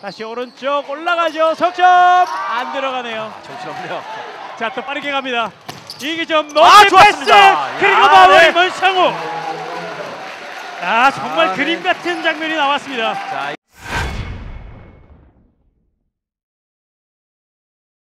다시 오른쪽 올라가죠. 석점 안 들어가네요. 정신없네요. 자 또 빠르게 갑니다. 이기점 아, 높이 패스 그리고 마무리 네. 문상우. 아 정말 아, 네. 그림 같은 장면이 나왔습니다. 자,